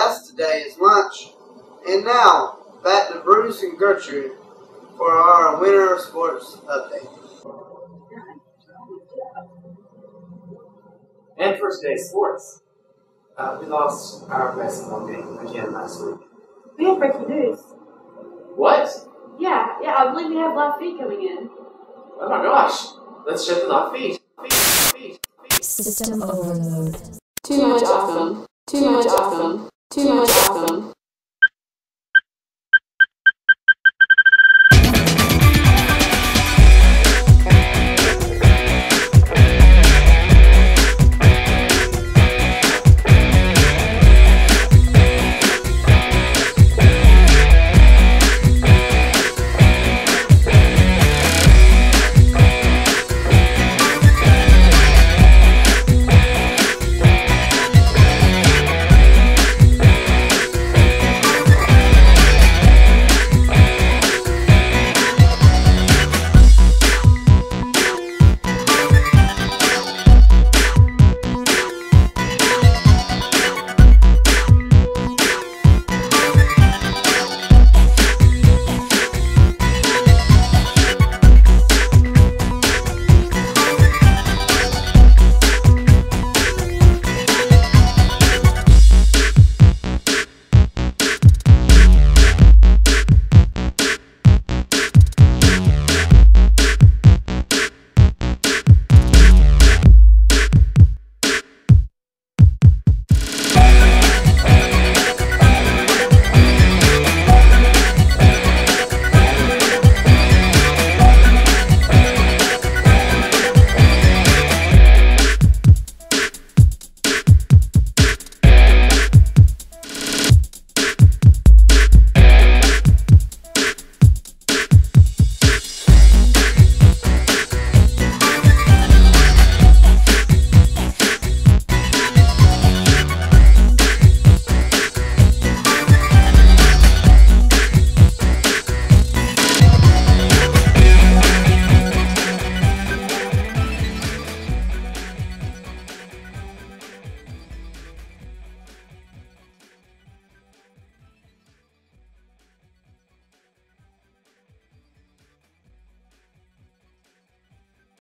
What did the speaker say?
that's today's lunch. And now, back to Bruce and Gertrude for our winter sports update. And for today's sports, uh, we lost our basketball game again last week. We have breaking news. What? Yeah, yeah, I believe we have live feed coming in. Oh my gosh! Let's check the live feed. Feed, feed, feed. System overload. Too much awesome. Too much awesome. Too much.